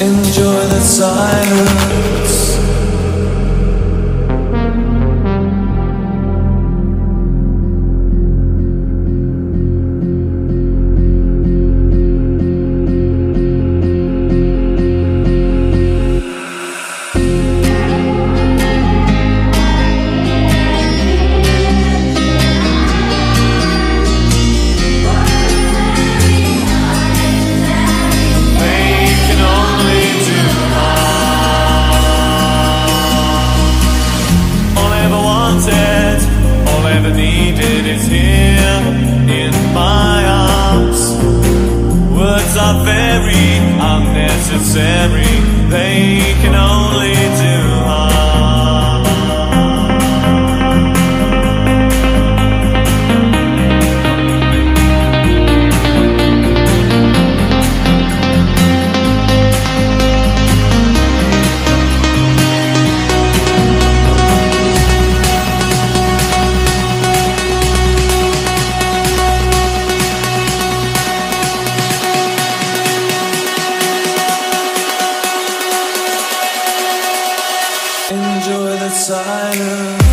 Enjoy the silence. Wanted, all I ever needed is here in my arms. Words are very unnecessary. They can only do fire